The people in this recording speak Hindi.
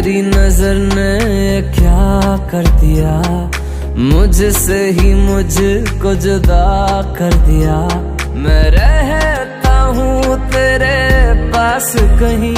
तेरी नज़र ने क्या कर दिया? मुझसे ही मुझको जुदा कर दिया। मैं रहता हूँ तेरे पास कहीं